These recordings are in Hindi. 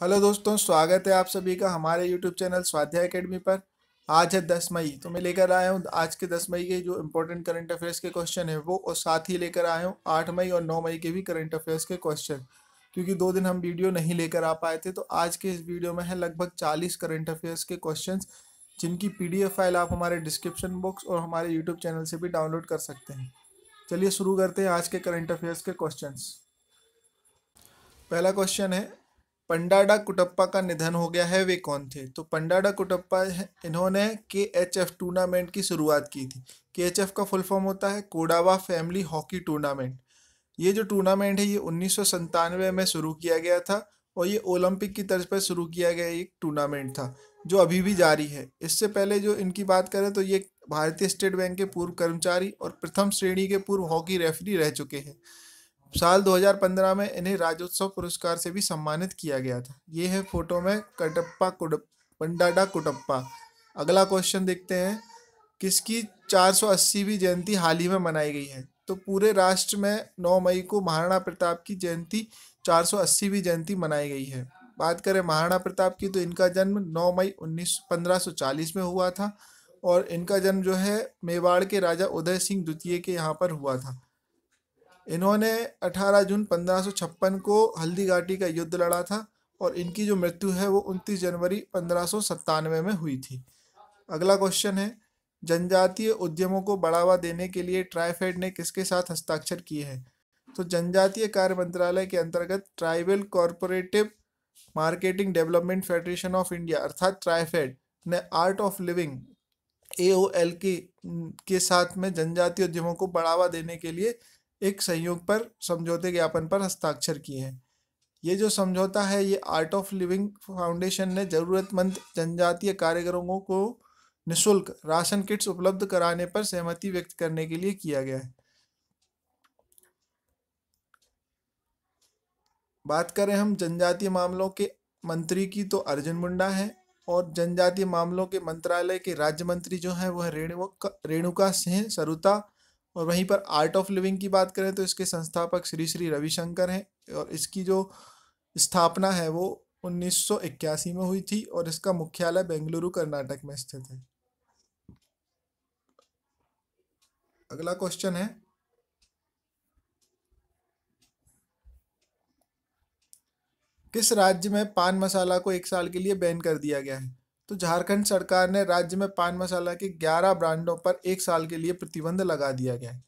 हेलो दोस्तों, स्वागत है आप सभी का हमारे यूट्यूब चैनल स्वाध्याय एकेडमी पर। आज है दस मई तो मैं लेकर आया हूँ। आज के दस मई के जो इम्पोर्टेंट करंट अफेयर्स के क्वेश्चन है, वो और साथ ही लेकर आया हूँ। आठ मई और नौ मई के भी करंट अफेयर्स के क्वेश्चन क्योंकि दो दिन हम वीडियो नहीं लेकर आ पाए थे तो आज के इस वीडियो में है लगभग चालीस करंट अफेयर्स के क्वेश्चन जिनकी पीडीएफ फ़ाइल आप हमारे डिस्क्रिप्शन बॉक्स और हमारे यूट्यूब चैनल से भी डाउनलोड कर सकते हैं। चलिए शुरू करते हैं आज के करंट अफेयर्स के क्वेश्चन पहला क्वेश्चन है पंडाडा कुटप्पा का निधन हो गया है, वे कौन थे? तो पंडाडा कुटप्पा इन्होंने के एच एफ़ टूर्नामेंट की शुरुआत की थी। के एच एफ़ का फुल फॉर्म होता है, कोडावा फैमिली हॉकी टूर्नामेंट ये जो टूर्नामेंट है, ये उन्नीस में शुरू किया गया था और ये ओलंपिक की तर्ज पर शुरू किया गया एक टूर्नामेंट था, जो अभी भी जारी है। इससे पहले जो इनकी बात करें तो ये भारतीय स्टेट बैंक के पूर्व कर्मचारी और प्रथम श्रेणी के पूर्व हॉकी रेफरी रह चुके हैं। साल 2015 में इन्हें राज्योत्सव पुरस्कार से भी सम्मानित किया गया था। ये है फ़ोटो में कटप्पा कुडप पंडाडा कुटप्पा। अगला क्वेश्चन देखते हैं। किसकी 480वीं जयंती हाल ही में मनाई गई है? तो पूरे राष्ट्र में 9 मई को महाराणा प्रताप की जयंती 480वीं जयंती मनाई गई है। बात करें महाराणा प्रताप की तो इनका जन्म 9 मई उन्नीस, पंद्रह में हुआ था और इनका जन्म जो है मेवाड़ के राजा उदय सिंह द्वितीय के यहाँ पर हुआ था। इन्होंने 18 जून पंद्रह को हल्दी घाटी का युद्ध लड़ा था और इनकी जो मृत्यु है वो 29 जनवरी पंद्रह में हुई थी। अगला क्वेश्चन है, जनजातीय उद्यमों को बढ़ावा देने के लिए ट्राइफेड ने किसके साथ हस्ताक्षर किए हैं? तो जनजातीय कार्य मंत्रालय के अंतर्गत tribal cooperative marketing development federation of India अर्थात ट्राइफेड ने आर्ट ऑफ़ लिविंग ए के के साथ में जनजातीय उद्यमों को बढ़ावा देने के लिए एक सहयोग पर समझौते ज्ञापन पर हस्ताक्षर किए हैं। ये जो समझौता है, ये आर्ट ऑफ़ लिविंग फाउंडेशन ने ज़रूरतमंद जनजातीय कारीगरों को निशुल्क राशन किट्स उपलब्ध कराने पर सहमति व्यक्त करने के लिए किया गया है। बात करें हम जनजातीय मामलों के मंत्री की तो अर्जुन मुंडा है और जनजातीय मामलों के मंत्रालय के राज्य मंत्री जो है, वह रेणुका रेणुका सिंह सरुता और वहीं पर आर्ट ऑफ़ लिविंग की बात करें तो इसके संस्थापक श्री श्री रविशंकर हैं और इसकी जो स्थापना है वो उन्नीस सौ इक्यासी में हुई थी और इसका मुख्यालय बेंगलुरु, कर्नाटक में स्थित है। अगला क्वेश्चन है। किस राज्य में पान मसाला को एक साल के लिए बैन कर दिया गया है? तो झारखंड सरकार ने राज्य में पान मसाला के 11 ब्रांडों पर एक साल के लिए प्रतिबंध लगा दिया गया है।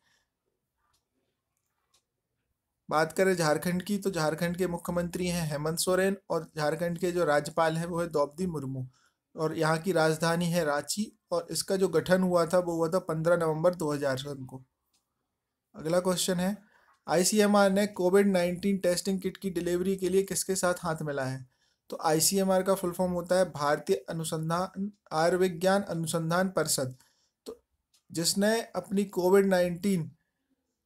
बात करें झारखंड की तो झारखंड के मुख्यमंत्री हैं हेमंत सोरेन और झारखंड के जो राज्यपाल हैं वो है द्रौपदी मुर्मू। और यहाँ की राजधानी है रांची और इसका जो गठन हुआ था वो हुआ था पंद्रह नवंबर दो हज़ार को। अगला क्वेश्चन है आईसीएमआर ने कोविड नाइन्टीन टेस्टिंग किट की डिलीवरी के लिए किसके साथ हाथ मिला है? तो आईसीएमआर का फुल फॉर्म होता है भारतीय अनुसंधान, आयुर्विज्ञान अनुसंधान परिषद। तो जिसने अपनी कोविड नाइन्टीन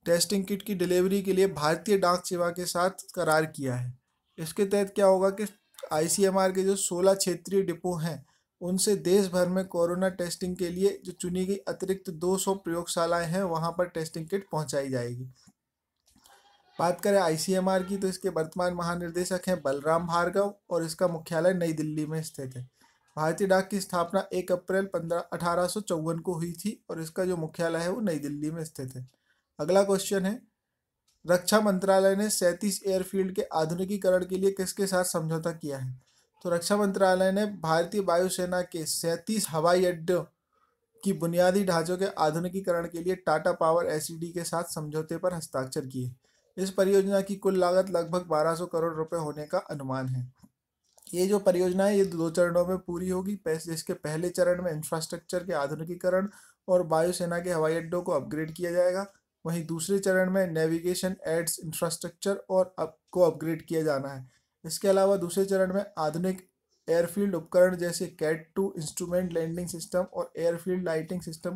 टेस्टिंग किट की डिलीवरी के लिए भारतीय डाक सेवा के साथ करार किया है। इसके तहत क्या होगा कि आईसीएमआर के जो 16 क्षेत्रीय डिपो हैं, उनसे देश भर में कोरोना टेस्टिंग के लिए जो चुनी गई अतिरिक्त 200 प्रयोगशालाएँ हैं, वहाँ पर टेस्टिंग किट पहुंचाई जाएगी। बात करें आईसीएमआर की तो इसके वर्तमान महानिर्देशक हैं बलराम भार्गव और इसका मुख्यालय नई दिल्ली में स्थित है। भारतीय डाक की स्थापना एक अप्रैल पंद्रह, अठारह को हुई थी और इसका जो मुख्यालय है वो नई दिल्ली में स्थित है। अगला क्वेश्चन है, रक्षा मंत्रालय ने सैंतीस एयरफील्ड के आधुनिकीकरण के लिए किसके साथ समझौता किया है? तो रक्षा मंत्रालय ने भारतीय वायुसेना के सैंतीस हवाई अड्डों की बुनियादी ढांचों के आधुनिकीकरण के लिए टाटा पावर एस के साथ समझौते पर हस्ताक्षर किए। इस परियोजना की कुल लागत लगभग 1200 करोड़ रुपए होने का अनुमान है। ये जो परियोजना है, ये दो चरणों में पूरी होगी। जिसके पहले चरण में इंफ्रास्ट्रक्चर के आधुनिकीकरण और वायुसेना के हवाई अड्डों को अपग्रेड किया जाएगा। वहीं दूसरे चरण में नेविगेशन एड्स इंफ्रास्ट्रक्चर और अप, को अपग्रेड किया जाना है। इसके अलावा दूसरे चरण में आधुनिक एयरफील्ड उपकरण जैसे CAT two instrument landing system और एयरफील्ड लाइटिंग सिस्टम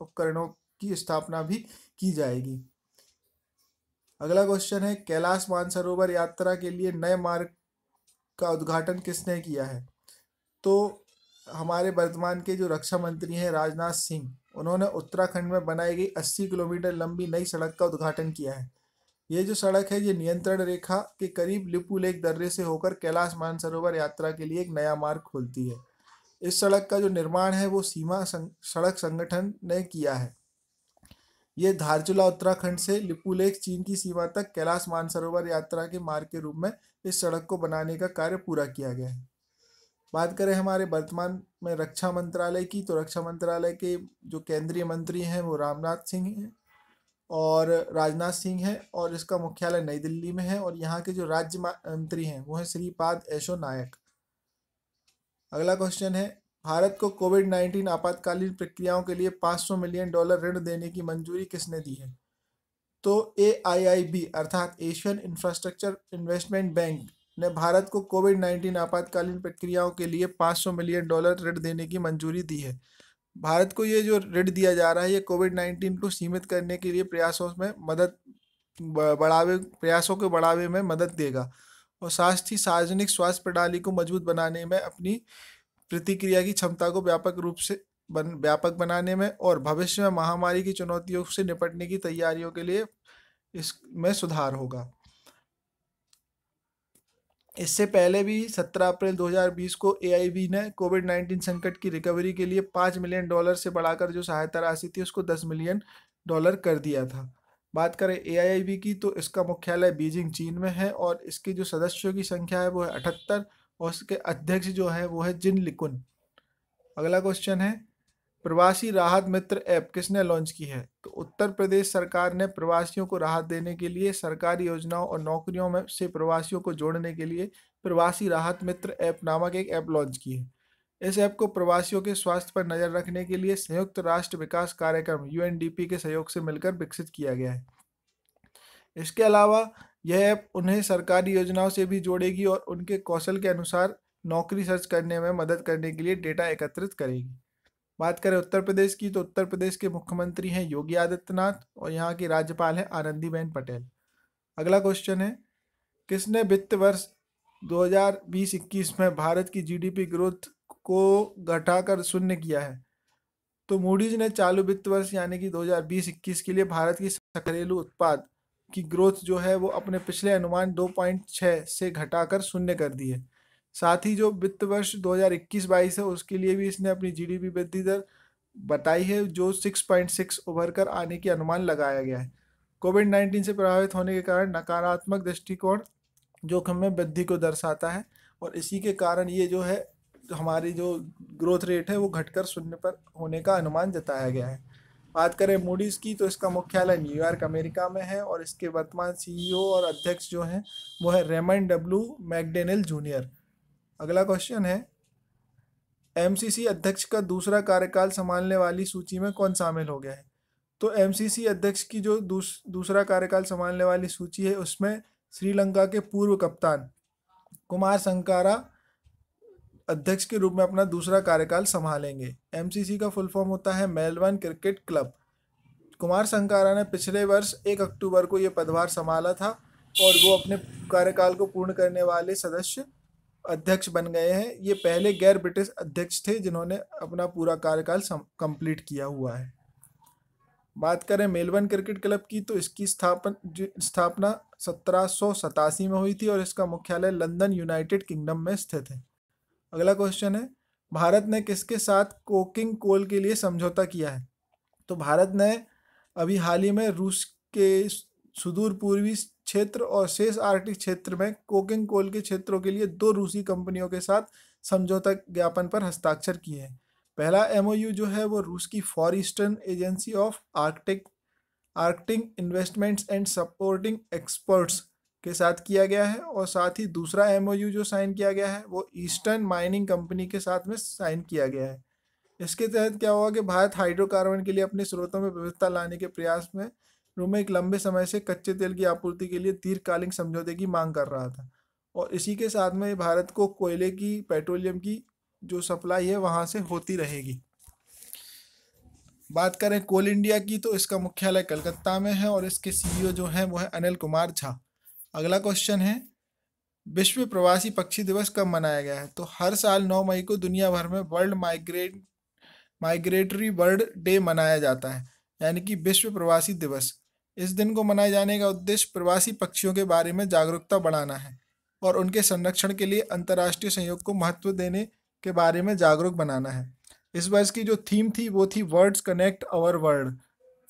उपकरणों की स्थापना भी की जाएगी। अगला क्वेश्चन है कैलाश मानसरोवर यात्रा के लिए नए मार्ग का उद्घाटन किसने किया है? तो हमारे वर्तमान के जो रक्षा मंत्री हैं राजनाथ सिंह उन्होंने उत्तराखंड में बनाई गई 80 किलोमीटर लंबी नई सड़क का उद्घाटन किया है। ये जो सड़क है ये नियंत्रण रेखा के करीब लिपू लेक दर्रे से होकर कैलाश मानसरोवर यात्रा के लिए एक नया मार्ग खोलती है। इस सड़क का जो निर्माण है वो सीमा संग, सड़क संगठन ने किया है। ये धारचूला उत्तराखंड से लिपू लेक, चीन की सीमा तक कैलाश मानसरोवर यात्रा के मार्ग के रूप में इस सड़क को बनाने का कार्य पूरा किया गया है। बात करें हमारे वर्तमान में रक्षा मंत्रालय की तो रक्षा मंत्रालय के जो केंद्रीय मंत्री हैं वो रामनाथ सिंह हैं और राजनाथ सिंह है और इसका मुख्यालय नई दिल्ली में है और यहाँ के जो राज्य मंत्री हैं वो हैं श्रीपाद यशो नायक। अगला क्वेश्चन है भारत को कोविड नाइन्टीन आपातकालीन प्रक्रियाओं के लिए 500 मिलियन डॉलर ऋण देने की मंजूरी किसने दी है? तो ए आई आई बी अर्थात एशियन इंफ्रास्ट्रक्चर इन्वेस्टमेंट बैंक ने भारत को कोविड नाइन्टीन आपातकालीन प्रक्रियाओं के लिए 500 मिलियन डॉलर ऋण देने की मंजूरी दी है। भारत को ये जो ऋण दिया जा रहा है, ये कोविड नाइन्टीन को सीमित करने के लिए प्रयासों में मदद, बढ़ावे, प्रयासों के बढ़ावे में मदद देगा और साथ ही सार्वजनिक स्वास्थ्य प्रणाली को मज़बूत बनाने में अपनी प्रतिक्रिया की क्षमता को व्यापक रूप से बन, व्यापक बनाने में और भविष्य में महामारी की चुनौतियों से निपटने की तैयारियों के लिए इसमें सुधार होगा। इससे पहले भी 17 अप्रैल 2020 को एआईबी ने कोविड 19 संकट की रिकवरी के लिए 5 मिलियन डॉलर से बढ़ाकर जो सहायता राशि थी, उसको 10 मिलियन डॉलर कर दिया था। बात करें एआईबी की तो इसका मुख्यालय बीजिंग, चीन में है और इसके जो सदस्यों की संख्या है, वो है अठहत्तर और उसके अध्यक्ष जो है वो है जिन लिकुन। अगला क्वेश्चन है, प्रवासी राहत मित्र ऐप किसने लॉन्च की है? तो उत्तर प्रदेश सरकार ने प्रवासियों को राहत देने के लिए सरकारी योजनाओं और नौकरियों में से प्रवासियों को जोड़ने के लिए प्रवासी राहत मित्र ऐप नामक एक ऐप लॉन्च की है। इस ऐप को प्रवासियों के स्वास्थ्य पर नज़र रखने के लिए संयुक्त राष्ट्र विकास कार्यक्रम यूएनडीपी के सहयोग से मिलकर विकसित किया गया है। इसके अलावा यह ऐप उन्हें सरकारी योजनाओं से भी जोड़ेगी और उनके कौशल के अनुसार नौकरी सर्च करने में मदद करने के लिए डेटा एकत्रित करेगी। बात करें उत्तर प्रदेश की तो उत्तर प्रदेश के मुख्यमंत्री हैं योगी आदित्यनाथ और यहाँ की राज्यपाल हैं आनंदीबेन पटेल। अगला क्वेश्चन है, किसने वित्त वर्ष 2020-21 में भारत की जीडीपी ग्रोथ को घटाकर शून्य किया है? तो मूडीज ने चालू वित्त वर्ष यानी कि 2020-21 के लिए भारत की घरेलू उत्पाद की ग्रोथ जो है वो अपने पिछले अनुमान 2.6 से घटाकर शून्य कर दी है। साथ ही जो वित्त वर्ष 2021-22 है, उसके लिए भी इसने अपनी जीडीपी वृद्धि दर बताई है, जो 6.6 उभर कर आने की अनुमान लगाया गया है। कोविड 19 से प्रभावित होने के कारण नकारात्मक दृष्टिकोण जोखिम में वृद्धि को दर्शाता है और इसी के कारण ये जो है, हमारी जो ग्रोथ रेट है वो घटकर शून्य पर होने का अनुमान जताया गया है। बात करें मूडीज़ की तो इसका मुख्यालय न्यूयॉर्क अमेरिका में है और इसके वर्तमान सीईओ और अध्यक्ष जो हैं वो है रेमंड डब्ल्यू मैकडेनिल जूनियर अगला क्वेश्चन है एमसीसी अध्यक्ष का दूसरा कार्यकाल संभालने वाली सूची में कौन शामिल हो गया है? तो एमसीसी अध्यक्ष की जो दूस, दूसरा कार्यकाल संभालने वाली सूची है उसमें श्रीलंका के पूर्व कप्तान कुमार संकारा अध्यक्ष के रूप में अपना दूसरा कार्यकाल संभालेंगे। एमसीसी का फुल फॉर्म होता है Melbourne cricket club Kumar Sangakkara ने पिछले वर्ष एक अक्टूबर को ये पदभार संभाला था और वो अपने कार्यकाल को पूर्ण करने वाले सदस्य अध्यक्ष बन गए हैं। ये पहले गैर ब्रिटिश अध्यक्ष थे जिन्होंने अपना पूरा कार्यकाल कंप्लीट किया हुआ है। बात करें मेलबर्न क्रिकेट क्लब की तो इसकी स्थापन स्थापना सत्रह सौ सतासी में हुई थी और इसका मुख्यालय लंदन यूनाइटेड किंगडम में स्थित है। अगला क्वेश्चन है, भारत ने किसके साथ कोकिंग कोल के लिए समझौता किया है? तो भारत ने अभी हाल ही में रूस के सुदूर पूर्वी क्षेत्र और शेष आर्कटिक क्षेत्र में कोकिंग कोल के क्षेत्रों के लिए दो रूसी कंपनियों के साथ समझौता ज्ञापन पर हस्ताक्षर किए हैं। पहला एमओयू जो है वो रूस की far eastern agency of arctic arctic investments and supporting experts के साथ किया गया है और साथ ही दूसरा एमओयू जो साइन किया गया है, वो ईस्टर्न माइनिंग कंपनी के साथ में साइन किया गया है। इसके तहत क्या हुआ कि भारत हाइड्रोकार्बन के लिए अपने स्रोतों में विविधता लाने के प्रयास में रूम एक लंबे समय से कच्चे तेल की आपूर्ति के लिए दीर्घकालीन समझौते की मांग कर रहा था और इसी के साथ में भारत को कोयले की, पेट्रोलियम की जो सप्लाई है, वहाँ से होती रहेगी। बात करें कोल इंडिया की तो इसका मुख्यालय कलकत्ता में है और इसके सीईओ जो हैं, वो है अनिल कुमार झा। अगला क्वेश्चन है, विश्व प्रवासी पक्षी दिवस कब मनाया गया है? तो हर साल 9 मई को दुनिया भर में world migrate migratory bird day मनाया जाता है, यानी कि विश्व प्रवासी दिवस। इस दिन को मनाए जाने का उद्देश्य प्रवासी पक्षियों के बारे में जागरूकता बढ़ाना है और उनके संरक्षण के लिए अंतर्राष्ट्रीय सहयोग को महत्व देने के बारे में जागरूक बनाना है। इस वर्ष की जो थीम थी, वो थी words connect our world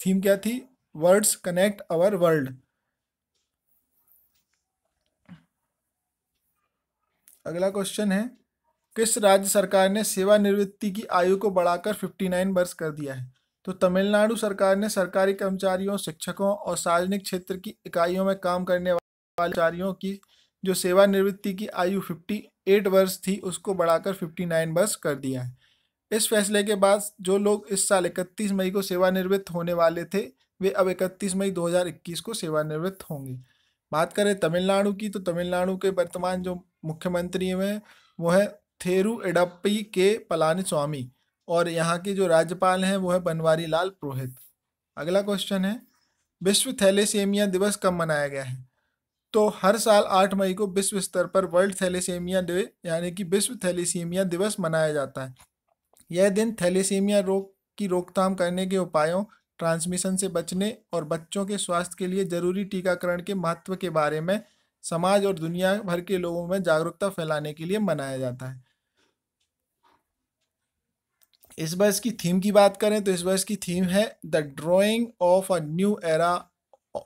theme क्या थी? वर्ड्स कनेक्ट अवर वर्ल्ड अगला क्वेश्चन है, किस राज्य सरकार ने सेवानिवृत्ति की आयु को बढ़ाकर 59 वर्ष कर दिया है? तो तमिलनाडु सरकार ने सरकारी कर्मचारियों, शिक्षकों और सार्वजनिक क्षेत्र की इकाइयों में काम करने वाले कर्मचारियों की, जो सेवानिवृत्ति की आयु 58 वर्ष थी, उसको बढ़ाकर 59 वर्ष कर दिया है। इस फैसले के बाद जो लोग इस साल 31 मई को सेवानिवृत्त होने वाले थे, वे अब 31 मई 2021 को सेवानिवृत्त होंगे। बात करें तमिलनाडु की तो तमिलनाडु के वर्तमान जो मुख्यमंत्री हैं, वो है थेरू एडप्पी के पलानी स्वामी और यहाँ के जो राज्यपाल हैं, वो है बनवारी लाल पुरोहित। अगला क्वेश्चन है, विश्व थैलेसेमिया दिवस कब मनाया गया है? तो हर साल आठ मई को विश्व स्तर पर वर्ल्ड थैलेसेमिया डे, यानी कि विश्व थैलेसीमिया दिवस मनाया जाता है। यह दिन थैलेसेमिया रोग की रोकथाम करने के उपायों ट्रांसमिशन से बचने और बच्चों के स्वास्थ्य के लिए ज़रूरी टीकाकरण के महत्व के बारे में समाज और दुनिया भर के लोगों में जागरूकता फैलाने के लिए मनाया जाता है। इस वर्ष की थीम की बात करें तो इस वर्ष की थीम है the dawning of a new era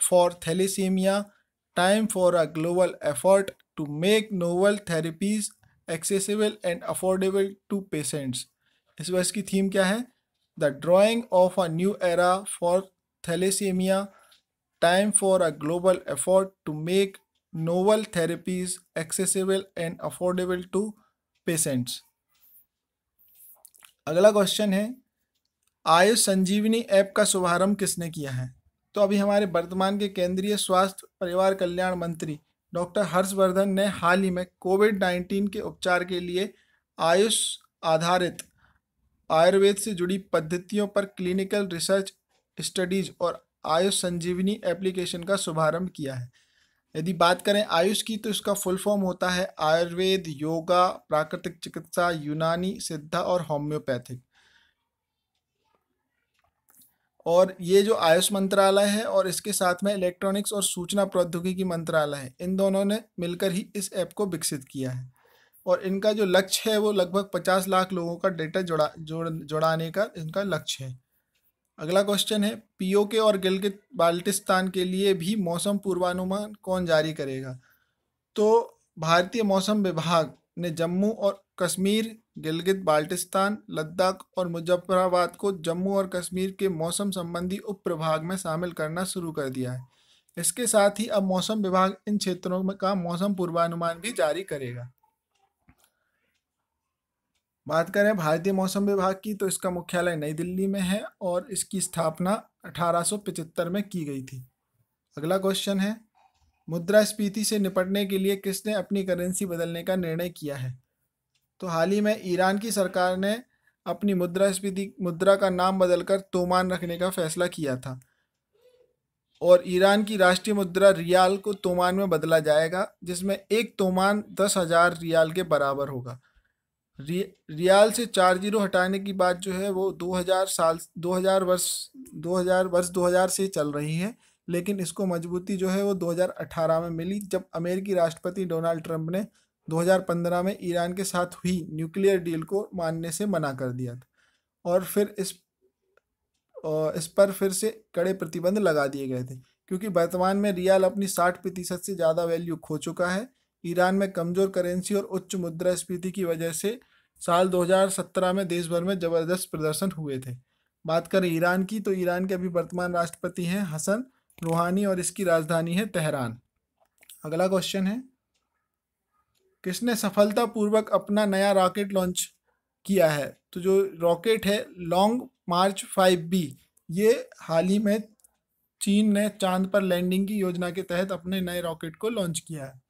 for thalassaemia. Time for a global effort to make novel therapies accessible and affordable to patients. इस वर्ष की थीम क्या है? The dawning of a new era for thalassaemia time for a global effort to make novel therapies accessible and affordable to patients अगला क्वेश्चन है, आयुष संजीवनी ऐप का शुभारंभ किसने किया है? तो अभी हमारे वर्तमान के केंद्रीय स्वास्थ्य परिवार कल्याण मंत्री डॉक्टर हर्षवर्धन ने हाल ही में कोविड नाइन्टीन के उपचार के लिए आयुष आधारित आयुर्वेद से जुड़ी पद्धतियों पर क्लिनिकल रिसर्च स्टडीज़ और आयुष संजीवनी एप्लीकेशन का शुभारंभ किया है। यदि बात करें आयुष की तो इसका फुल फॉर्म होता है आयुर्वेद, योगा, प्राकृतिक चिकित्सा, यूनानी, सिद्धा और होम्योपैथिक और ये जो आयुष मंत्रालय है और इसके साथ में इलेक्ट्रॉनिक्स और सूचना प्रौद्योगिकी मंत्रालय है, इन दोनों ने मिलकर ही इस ऐप को विकसित किया है। और इनका जो लक्ष्य है वो लगभग पचास लाख लोगों का डेटा जुड़ा, जोड़, जुड़ाने का इनका लक्ष्य है। अगला क्वेश्चन है पीओके और गिलगित बाल्टिस्तान के लिए भी मौसम पूर्वानुमान कौन जारी करेगा? तो भारतीय मौसम विभाग ने जम्मू और कश्मीर, गिलगित बाल्टिस्तान, लद्दाख और मुजफ्फराबाद को जम्मू और कश्मीर के मौसम संबंधी उप प्रभाग में शामिल करना शुरू कर दिया है। इसके साथ ही अब मौसम विभाग इन क्षेत्रों का मौसम पूर्वानुमान भी जारी करेगा। बात करें भारतीय मौसम विभाग की तो इसका मुख्यालय नई दिल्ली में है और इसकी स्थापना अठारह में की गई थी। अगला क्वेश्चन है मुद्रा मुद्रास्फीति से निपटने के लिए किसने अपनी करेंसी बदलने का निर्णय किया है? तो हाल ही में ईरान की सरकार ने अपनी मुद्रास्फीति, मुद्रा का नाम बदलकर तोमान रखने का फैसला किया था। और ईरान की राष्ट्रीय मुद्रा रियाल को तोमान में बदला जाएगा, जिसमें एक तोमान दस हज़ार रियाल के बराबर होगा। रियाल से चार ज़ीरो हटाने की बात जो है वो 2000 साल 2000 वर्ष 2000 वर्ष 2000 से चल रही है, लेकिन इसको मजबूती जो है वो 2018 में मिली, जब अमेरिकी राष्ट्रपति डोनाल्ड ट्रंप ने 2015 में ईरान के साथ हुई न्यूक्लियर डील को मानने से मना कर दिया था। और फिर इस इस पर फिर से कड़े प्रतिबंध लगा दिए गए थे, क्योंकि वर्तमान में रियाल अपनी 60 प्रतिशत से ज़्यादा वैल्यू खो चुका है ईरान में कमज़ोर करेंसी और उच्च मुद्रास्फीति की वजह से साल 2017 में देश भर में ज़बरदस्त प्रदर्शन हुए थे। बात करें ईरान की तो ईरान के अभी वर्तमान राष्ट्रपति हैं हसन रूहानी और इसकी राजधानी है तेहरान। अगला क्वेश्चन है, किसने सफलतापूर्वक अपना नया रॉकेट लॉन्च किया है? तो जो रॉकेट है लॉन्ग मार्च फाइव बी ये हाल ही में चीन ने चाँद पर लैंडिंग की योजना के तहत अपने नए रॉकेट को लॉन्च किया है।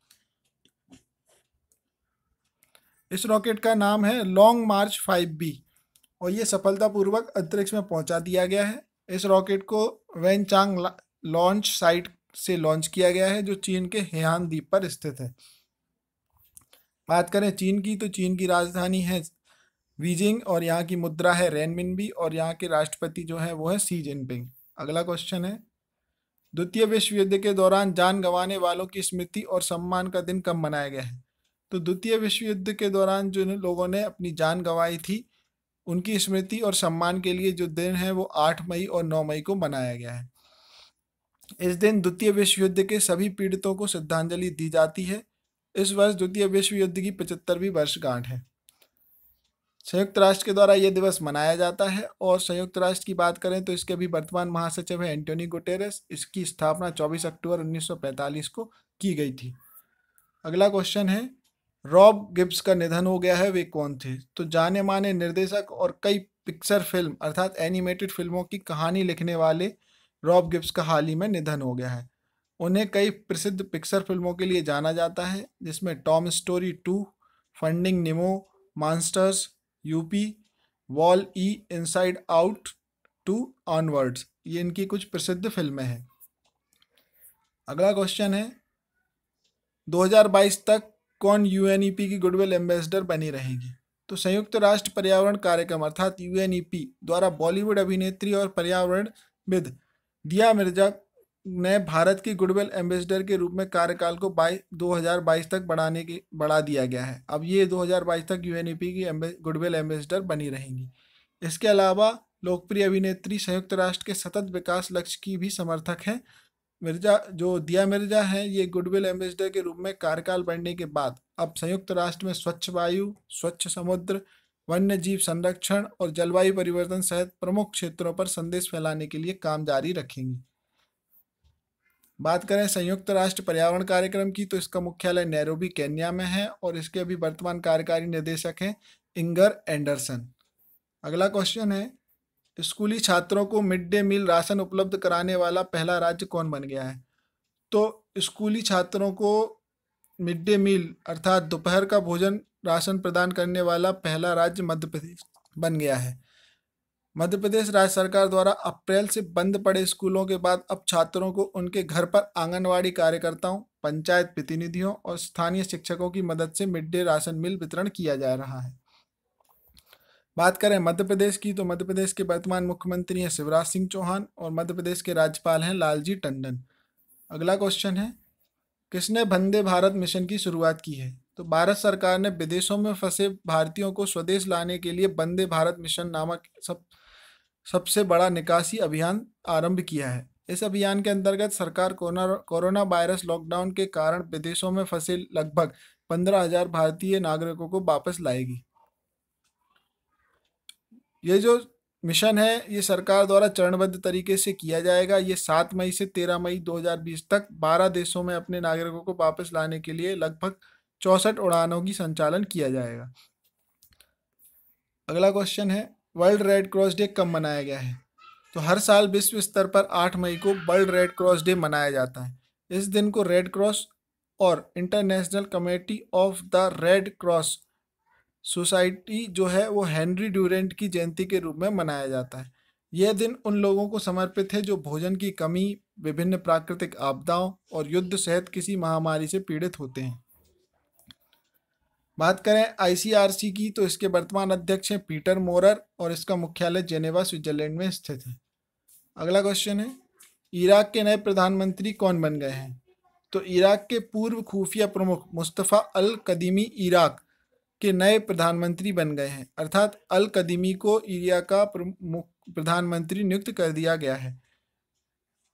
इस रॉकेट का नाम है लॉन्ग मार्च फाइव बी और ये सफलतापूर्वक अंतरिक्ष में पहुँचा दिया गया है। इस रॉकेट को वेनचांग लॉन्च साइट से लॉन्च किया गया है, जो चीन के हेहान द्वीप पर स्थित है। बात करें चीन की तो चीन की राजधानी है बीजिंग और यहाँ की मुद्रा है रेनमिन रेनमिनबी और यहाँ के राष्ट्रपति जो है वो है सी जिनपिंग। अगला क्वेश्चन है, द्वितीय विश्व युद्ध के दौरान जान गंवाने वालों की स्मृति और सम्मान का दिन कब मनाया गया है? तो द्वितीय विश्व युद्ध के दौरान जिन लोगों ने अपनी जान गंवाई थी, उनकी स्मृति और सम्मान के लिए जो दिन है वो आठ मई और नौ मई को मनाया गया है। इस दिन द्वितीय विश्व युद्ध के सभी पीड़ितों को श्रद्धांजलि दी जाती है। इस वर्ष द्वितीय विश्व युद्ध की पचहत्तरवीं वर्षगांठ है। संयुक्त राष्ट्र के द्वारा यह दिवस मनाया जाता है और संयुक्त राष्ट्र की बात करें तो इसके भी वर्तमान महासचिव है एंटोनी गुटेरस। इसकी स्थापना 24 अक्टूबर 1945 को की गई थी। अगला क्वेश्चन है रॉब गिब्स का निधन हो गया है, वे कौन थे? तो जाने माने निर्देशक और कई पिक्चर फ़िल्म, अर्थात एनिमेटेड फ़िल्मों की कहानी लिखने वाले रॉब गिब्स का हाल ही में निधन हो गया है। उन्हें कई प्रसिद्ध पिक्चर फ़िल्मों के लिए जाना जाता है, जिसमें Toy Story two, Finding Nemo, Monsters, Up, wall E, Inside Out two, onwards, ये इनकी कुछ प्रसिद्ध फ़िल्में हैं। अगला क्वेश्चन है 2022 तक कौन यूएनईपी की गुडविल एम्बेसडर बनी रहेगी? तो संयुक्त राष्ट्र पर्यावरण कार्यक्रम अर्थात यूएनईपी द्वारा बॉलीवुड अभिनेत्री और पर्यावरण विद दिया मिर्ज़ा ने भारत की गुडविल एम्बेसडर के रूप में कार्यकाल को बाईस दो हज़ार बाईस तक बढ़ाने की बढ़ा दिया गया है। अब ये दो हज़ार बाईस तक यूएनईपी की एम्बे, गुडविल एम्बेसडर बनी रहेंगी। इसके अलावा लोकप्रिय अभिनेत्री संयुक्त राष्ट्र के सतत विकास लक्ष्य की भी समर्थक हैं। मिर्ज़ा, जो दिया मिर्ज़ा है, ये गुडविल एम्बेसडर के रूप में कार्यकाल बढ़ने के बाद, अब संयुक्त राष्ट्र में स्वच्छ वायु, स्वच्छ समुद्र वन्य जीव संरक्षण और जलवायु परिवर्तन सहित प्रमुख क्षेत्रों पर संदेश फैलाने के लिए काम जारी रखेंगी। बात करें संयुक्त राष्ट्र पर्यावरण कार्यक्रम की तो इसका मुख्यालय नैरोबी, केन्या में है और इसके अभी वर्तमान कार्यकारी निर्देशक हैं इंगर एंडरसन। अगला क्वेश्चन है स्कूली छात्रों को मिड डे मील राशन उपलब्ध कराने वाला पहला राज्य कौन बन गया है? तो स्कूली छात्रों को मिड डे मील अर्थात दोपहर का भोजन राशन प्रदान करने वाला पहला राज्य मध्य प्रदेश बन गया है। मध्य प्रदेश राज्य सरकार द्वारा अप्रैल से बंद पड़े स्कूलों के बाद अब छात्रों को उनके घर पर आंगनवाड़ी कार्यकर्ताओं, पंचायत प्रतिनिधियों और स्थानीय शिक्षकों की मदद से मिड डे राशन मिल वितरण किया जा रहा है। बात करें मध्य प्रदेश की तो मध्य प्रदेश के वर्तमान मुख्यमंत्री हैं शिवराज सिंह चौहान और मध्य प्रदेश के राज्यपाल हैं लालजी टंडन। अगला क्वेश्चन है, किसने वंदे भारत मिशन की शुरुआत की है? तो भारत सरकार ने विदेशों में फंसे भारतीयों को स्वदेश लाने के लिए वंदे भारत मिशन नामक सब, सबसे बड़ा निकासी अभियान आरंभ किया है। इस अभियान के अंतर्गत सरकार कोरोना कोरोना वायरस लॉकडाउन के कारण विदेशों में फंसे लगभग पंद्रह हज़ार भारतीय नागरिकों को वापस लाएगी। ये जो मिशन है, ये सरकार द्वारा चरणबद्ध तरीके से किया जाएगा। ये सात मई से तेरह मई 2020 तक बारह देशों में अपने नागरिकों को वापस लाने के लिए लगभग चौसठ उड़ानों की संचालन किया जाएगा। अगला क्वेश्चन है, वर्ल्ड रेड क्रॉस डे कब मनाया गया है? तो हर साल विश्व स्तर पर 8 मई को वर्ल्ड रेड क्रॉस डे मनाया जाता है। इस दिन को रेड क्रॉस और International Committee of the Red Cross Society जो है वो हेनरी ड्यूरेंट की जयंती के रूप में मनाया जाता है। यह दिन उन लोगों को समर्पित है जो भोजन की कमी, विभिन्न प्राकृतिक आपदाओं और युद्ध सहित किसी महामारी से पीड़ित होते हैं। बात करें आईसीआरसी की तो इसके वर्तमान अध्यक्ष हैं पीटर मोरर और इसका मुख्यालय जेनेवा, स्विट्जरलैंड में स्थित है। अगला क्वेश्चन है, इराक के नए प्रधानमंत्री कौन बन गए हैं? तो इराक के पूर्व खुफिया प्रमुख मुस्तफ़ा अल कदीमी इराक के नए प्रधानमंत्री बन गए हैं। अर्थात अल कदीमी को इरिया का प्रमुख प्रधानमंत्री नियुक्त कर दिया गया है।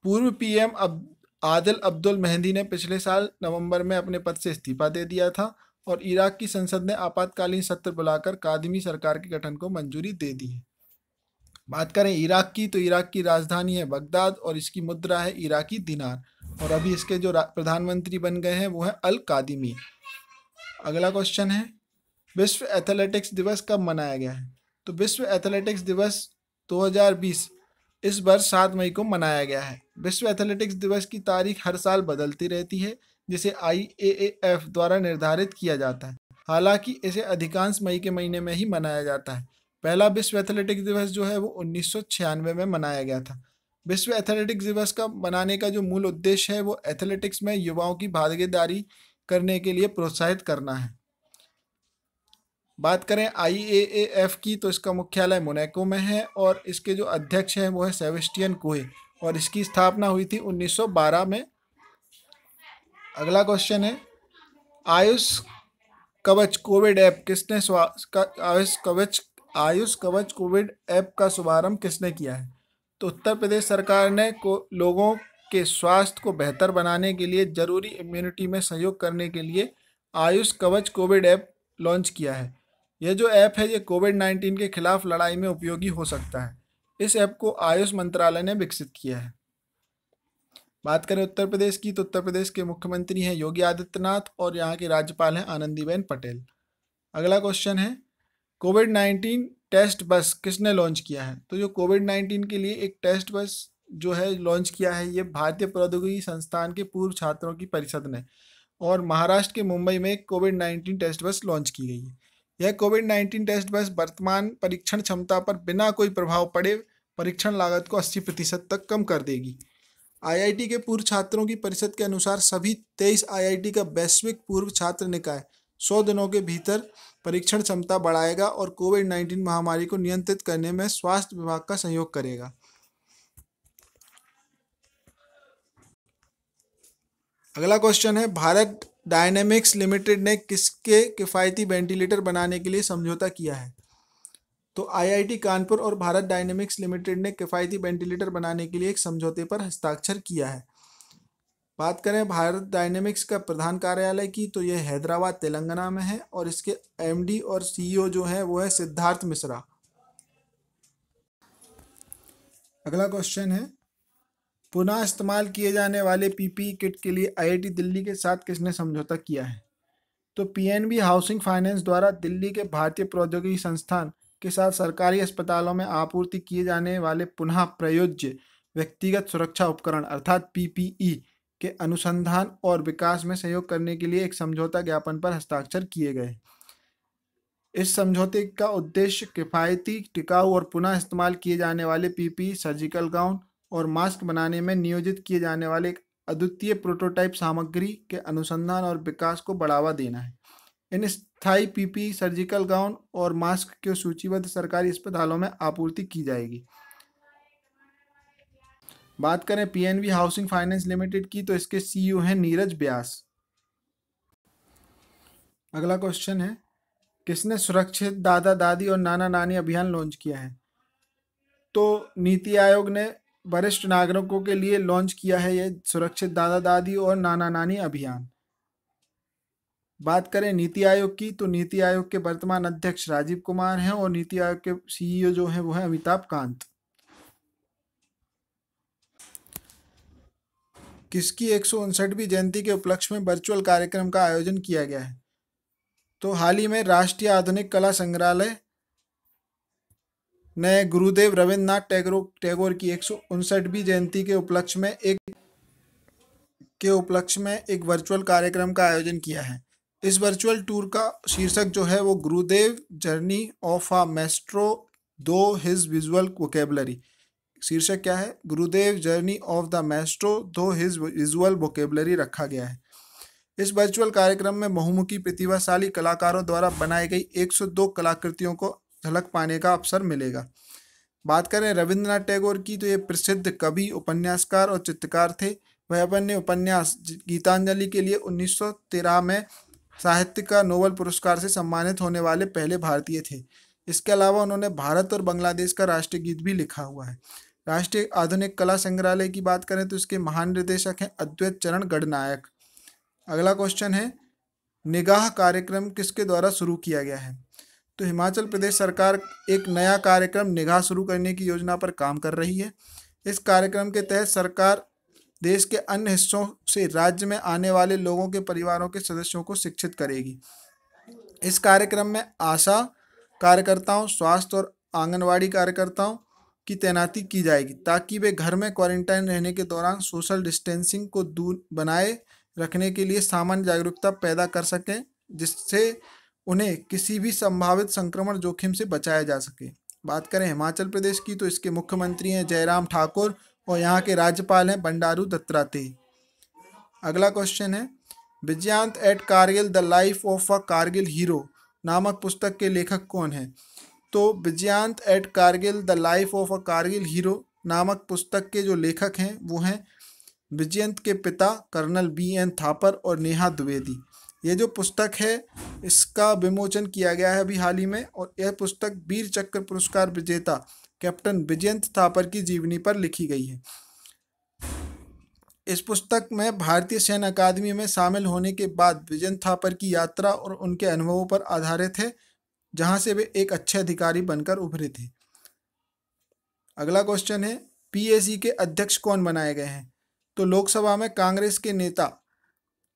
पूर्व पीएम अब आदिल अब्दुल मेहंदी ने पिछले साल नवंबर में अपने पद से इस्तीफा दे दिया था और इराक की संसद ने आपातकालीन सत्र बुलाकर कादमी सरकार के गठन को मंजूरी दे दी है। बात करें इराक की तो इराक की राजधानी है बगदाद और इसकी मुद्रा है इराकी दिनार और अभी इसके जो प्रधानमंत्री बन गए हैं वो है अल कादिमी अगला क्वेश्चन है विश्व एथलेटिक्स दिवस कब मनाया गया है? तो विश्व एथलेटिक्स दिवस 2020 इस वर्ष सात मई को मनाया गया है। विश्व एथलेटिक्स दिवस की तारीख हर साल बदलती रहती है, जिसे आई द्वारा निर्धारित किया जाता है। हालाँकि इसे अधिकांश मई के महीने में ही मनाया जाता है। पहला विश्व एथलेटिक्स दिवस जो है वो उन्नीस सौ छियानवे में मनाया गया था। विश्व एथलेटिक्स दिवस का मनाने का जो मूल उद्देश्य है, वो एथलेटिक्स में युवाओं की भागीदारी करने के लिए प्रोत्साहित करना है। बात करें आई की तो इसका मुख्यालय मोनेको में है और इसके जो अध्यक्ष हैं वो है सेवेस्टियन कोहे और इसकी स्थापना हुई थी 1912 में। अगला क्वेश्चन है, आयुष कवच कोविड ऐप किसने आयुष कवच आयुष कवच कोविड ऐप का शुभारंभ किसने किया है? तो उत्तर प्रदेश सरकार ने को, लोगों के स्वास्थ्य को बेहतर बनाने के लिए, ज़रूरी इम्यूनिटी में सहयोग करने के लिए आयुष कवच कोविड ऐप लॉन्च किया है। यह जो ऐप है, ये कोविड नाइन्टीन के खिलाफ लड़ाई में उपयोगी हो सकता है। इस ऐप को आयुष मंत्रालय ने विकसित किया है। बात करें उत्तर प्रदेश की तो उत्तर प्रदेश के मुख्यमंत्री हैं योगी आदित्यनाथ और यहाँ के राज्यपाल हैं आनंदीबेन पटेल। अगला क्वेश्चन है कोविड नाइन्टीन टेस्ट बस किसने लॉन्च किया है? तो जो कोविड नाइन्टीन के लिए एक टेस्ट बस जो है लॉन्च किया है, ये भारतीय प्रौद्योगिकी संस्थान के पूर्व छात्रों की परिषद ने और महाराष्ट्र के मुंबई में COVID nineteen test bus launch की गई है। यह कोविड नाइन्टीन टेस्ट बस वर्तमान परीक्षण क्षमता पर बिना कोई प्रभाव पड़े परीक्षण लागत को 80 प्रतिशत तक कम कर देगी। आईआईटी के पूर्व छात्रों की परिषद के अनुसार सभी 23 आईआईटी का वैश्विक पूर्व छात्र निकाय 100 दिनों के भीतर परीक्षण क्षमता बढ़ाएगा और कोविड नाइन्टीन महामारी को नियंत्रित करने में स्वास्थ्य विभाग का सहयोग करेगा। अगला क्वेश्चन है, भारत डायनेमिक्स लिमिटेड ने किसके किफ़ायती वेंटिलेटर बनाने के लिए समझौता किया है? तो आईआईटी कानपुर और भारत डायनेमिक्स लिमिटेड ने किफ़ायती वेंटिलेटर बनाने के लिए एक समझौते पर हस्ताक्षर किया है। बात करें भारत डायनेमिक्स का प्रधान कार्यालय की तो यह हैदराबाद, तेलंगाना में है और इसके एमडी और सीईओ जो है, वो है सिद्धार्थ मिश्रा। अगला क्वेश्चन है पुनः इस्तेमाल किए जाने वाले पीपीई किट के लिए आईआईटी दिल्ली के साथ किसने समझौता किया है? तो पीएनबी हाउसिंग फाइनेंस द्वारा दिल्ली के भारतीय प्रौद्योगिकी संस्थान के साथ सरकारी अस्पतालों में आपूर्ति किए जाने वाले पुनः प्रयोज्य व्यक्तिगत सुरक्षा उपकरण, अर्थात पीपीई, के अनुसंधान और विकास में सहयोग करने के लिए एक समझौता ज्ञापन पर हस्ताक्षर किए गए। इस समझौते का उद्देश्य किफ़ायती टिकाऊ और पुनः इस्तेमाल किए जाने वाले पीपी सर्जिकल गाउन और मास्क बनाने में नियोजित किए जाने वाले एक अद्वितीय प्रोटोटाइप सामग्री के अनुसंधान और विकास को बढ़ावा देना है। इन स्थायी पीपी, सर्जिकल गाउन और मास्क के सूचीबद्ध सरकारी अस्पतालों में आपूर्ति की जाएगी। बात करें पीएनबी हाउसिंग फाइनेंस लिमिटेड की तो इसके सीईओ हैं नीरज ब्यास। अगला क्वेश्चन है, किसने सुरक्षित दादा दादी और नाना नानी अभियान लॉन्च किया है? तो नीति आयोग ने वरिष्ठ नागरिकों के लिए लॉन्च किया है ये सुरक्षित दादा दादी और नाना नानी अभियान। बात करें नीति आयोग की तो नीति आयोग के वर्तमान अध्यक्ष राजीव कुमार हैं और नीति आयोग के सीईओ जो हैं वो है अमिताभ कांत। किसकी एक जयंती के उपलक्ष्य में वर्चुअल कार्यक्रम का आयोजन किया गया है? तो हाल ही में राष्ट्रीय आधुनिक कला संग्रहालय ने गुरुदेव रविन्द्रनाथ टैगोर टैगोर की एक सौ उनसठवीं जयंती के उपलक्ष्य में एक के उपलक्ष्य में एक वर्चुअल कार्यक्रम का आयोजन किया है। इस वर्चुअल टूर का शीर्षक जो है वो Gurudev journey of a maestro through his visual vocabulary. शीर्षक क्या है? Gurudev journey of the maestro through his visual vocabulary रखा गया है। इस वर्चुअल कार्यक्रम में बहुमुखी प्रतिभाशाली कलाकारों द्वारा बनाई गई 102 कलाकृतियों को झलक पाने का अवसर मिलेगा। बात करें रविंद्रनाथ टैगोर की तो ये प्रसिद्ध कवि, उपन्यासकार और चित्रकार थे। वह अपने उपन्यास गीतांजलि के लिए 1913 में साहित्य का नोबल पुरस्कार से सम्मानित होने वाले पहले भारतीय थे। इसके अलावा उन्होंने भारत और बांग्लादेश का राष्ट्रीय गीत भी लिखा हुआ है। राष्ट्रीय आधुनिक कला संग्रहालय की बात करें तो इसके महान निर्देशक हैं अद्वैत चरण गढ़नायक। अगला क्वेश्चन है, निगाह कार्यक्रम किसके द्वारा शुरू किया गया है? तो हिमाचल प्रदेश सरकार एक नया कार्यक्रम निगाह शुरू करने की योजना पर काम कर रही है। इस कार्यक्रम के तहत सरकार देश के अन्य हिस्सों से राज्य में आने वाले लोगों के परिवारों के सदस्यों को शिक्षित करेगी। इस कार्यक्रम में आशा कार्यकर्ताओं, स्वास्थ्य और आंगनवाड़ी कार्यकर्ताओं की तैनाती की जाएगी ताकि वे घर में क्वारंटाइन रहने के दौरान सोशल डिस्टेंसिंग को दूर बनाए रखने के लिए सामान्य जागरूकता पैदा कर सकें, जिससे उन्हें किसी भी संभावित संक्रमण जोखिम से बचाया जा सके। बात करें हिमाचल प्रदेश की तो इसके मुख्यमंत्री हैं जयराम ठाकुर और यहाँ के राज्यपाल हैं बंडारू दत्तात्रेय। अगला क्वेश्चन है, Vijyant at Kargil the life of a Kargil hero नामक पुस्तक के लेखक कौन है? तो Vijyant at Kargil the life of a Kargil hero नामक पुस्तक के जो लेखक हैं, वो हैं विजयंत के पिता कर्नल बी एन थापर और नेहा द्विवेदी। ये जो पुस्तक है, इसका विमोचन किया गया है अभी हाल ही में और यह पुस्तक वीर चक्र पुरस्कार विजेता कैप्टन विजयंत थापर की जीवनी पर लिखी गई है। इस पुस्तक में भारतीय सैन्य अकादमी में शामिल होने के बाद विजयंत थापर की यात्रा और उनके अनुभवों पर आधारित है, जहाँ से वे एक अच्छे अधिकारी बनकर उभरे थे। अगला क्वेश्चन है पीएसी के अध्यक्ष कौन बनाए गए हैं? तो लोकसभा में कांग्रेस के नेता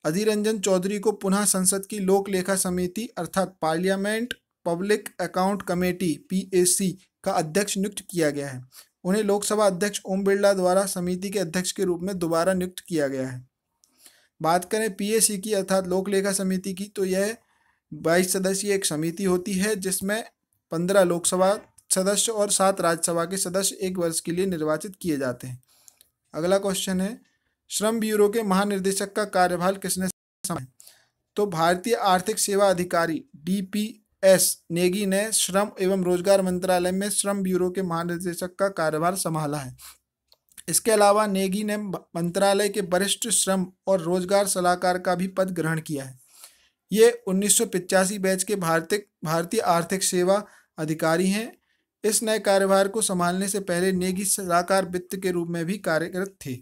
अधीर रंजन चौधरी को पुनः संसद की लोक लेखा समिति अर्थात parliament public account committee PAC का अध्यक्ष नियुक्त किया गया है। उन्हें लोकसभा अध्यक्ष ओम बिरला द्वारा समिति के अध्यक्ष के रूप में दोबारा नियुक्त किया गया है। बात करें पीएसी की अर्थात लोक लेखा समिति की तो यह बाईस सदस्यीय एक समिति होती है, जिसमें पंद्रह लोकसभा सदस्य और सात राज्यसभा के सदस्य एक वर्ष के लिए निर्वाचित किए जाते हैं। अगला क्वेश्चन है श्रम ब्यूरो के महानिर्देशक का कार्यभार किसने तो भारतीय आर्थिक सेवा अधिकारी डीपीएस नेगी ने श्रम एवं रोज़गार मंत्रालय में श्रम ब्यूरो के महानिर्देशक का कार्यभार संभाला है। इसके अलावा नेगी ने मंत्रालय के वरिष्ठ श्रम और रोज़गार सलाहकार का भी पद ग्रहण किया है। ये उन्नीस बैच के भारतीय भारतीय आर्थिक सेवा अधिकारी हैं। इस नए कार्यभार को संभालने से पहले नेगी सलाहकार वित्त के रूप में भी कार्यरत थे।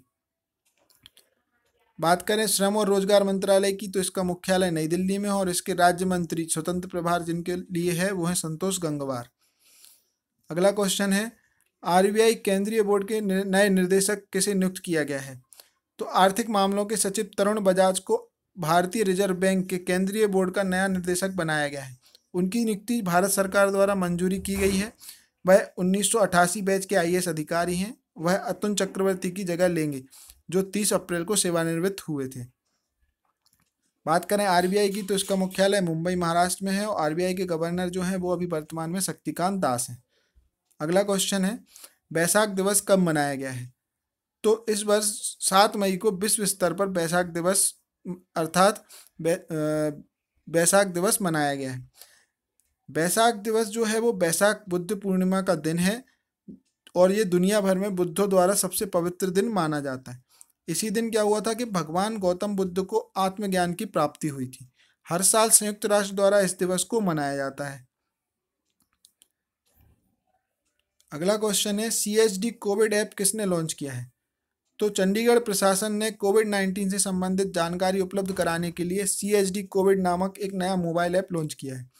बात करें श्रम और रोज़गार मंत्रालय की तो इसका मुख्यालय नई दिल्ली में है और इसके राज्य मंत्री स्वतंत्र प्रभार जिनके लिए है, वो है संतोष गंगवार। अगला क्वेश्चन है आरबीआई केंद्रीय बोर्ड के नए निर्देशक किसे नियुक्त किया गया है? तो आर्थिक मामलों के सचिव तरुण बजाज को भारतीय रिज़र्व बैंक के केंद्रीय बोर्ड का नया निर्देशक बनाया गया है। उनकी नियुक्ति भारत सरकार द्वारा मंजूरी की गई है। वह उन्नीस सौ अठासी बैच के आई अधिकारी हैं। वह अतुल चक्रवर्ती की जगह लेंगे। जो 30 अप्रैल को सेवानिवृत्त हुए थे। बात करें आरबीआई की तो इसका मुख्यालय मुंबई, महाराष्ट्र में है और आरबीआई के गवर्नर जो हैं वो अभी वर्तमान में शक्तिकांत दास हैं। अगला क्वेश्चन है, बैसाख दिवस कब मनाया गया है? तो इस वर्ष सात मई को विश्व स्तर पर बैसाख दिवस, अर्थात बैसाख दिवस मनाया गया है। बैसाख दिवस जो है वो बैसाख बुद्ध पूर्णिमा का दिन है और ये दुनिया भर में बुद्धों द्वारा सबसे पवित्र दिन माना जाता है। इसी दिन क्या हुआ था कि भगवान गौतम बुद्ध को आत्मज्ञान की प्राप्ति हुई थी। हर साल संयुक्त राष्ट्र द्वारा इस दिवस को मनाया जाता है। अगला क्वेश्चन है C H D COVID app किसने लॉन्च किया है? तो चंडीगढ़ प्रशासन ने कोविड नाइन्टीन से संबंधित जानकारी उपलब्ध कराने के लिए सी एच डी कोविड नामक एक नया मोबाइल ऐप लॉन्च किया है।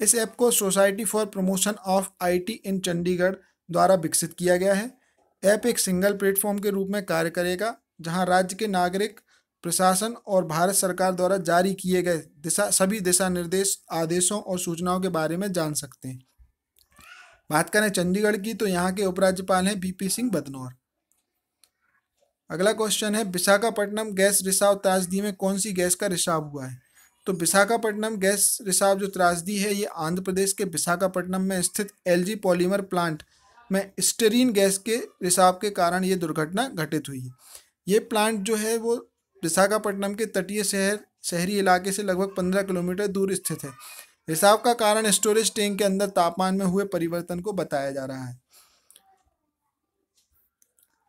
इस ऐप को society for promotion of IT in Chandigarh द्वारा विकसित किया गया है। ऐप एक सिंगल प्लेटफॉर्म के रूप में कार्य करेगा। जहाँ राज्य के नागरिक, प्रशासन और भारत सरकार द्वारा जारी किए गए दिशा, सभी दिशा निर्देश, आदेशों और सूचनाओं के बारे में जान सकते हैं। बात करें चंडीगढ़ की तो यहाँ के उपराज्यपाल हैं बीपी सिंह बदनौर। अगला क्वेश्चन है, विशाखापट्टनम गैस रिसाव त्रासदी में कौन सी गैस का रिसाव हुआ है? तो विशाखापट्टनम गैस रिसाव जो त्रासदी है, ये आंध्र प्रदेश के विशाखापट्टनम में स्थित एलजी पॉलीमर प्लांट में स्टेरीन गैस के रिसाव के कारण ये दुर्घटना घटित हुई है। ये प्लांट जो है वो विशाखापट्टनम के तटीय शहर, शहरी इलाके से लगभग पंद्रह किलोमीटर दूर स्थित है। रिसाव का कारण स्टोरेज टैंक के अंदर तापमान में हुए परिवर्तन को बताया जा रहा है।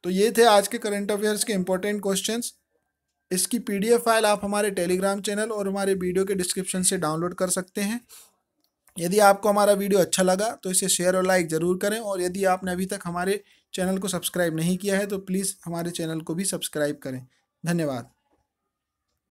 तो ये थे आज के करंट अफेयर्स के इंपॉर्टेंट क्वेश्चंस इसकी पीडीएफ फ़ाइल आप हमारे टेलीग्राम चैनल और हमारे वीडियो के डिस्क्रिप्शन से डाउनलोड कर सकते हैं। यदि आपको हमारा वीडियो अच्छा लगा तो इसे शेयर और लाइक ज़रूर करें और यदि आपने अभी तक हमारे चैनल को सब्सक्राइब नहीं किया है तो प्लीज़ हमारे चैनल को भी सब्सक्राइब करें। धन्यवाद।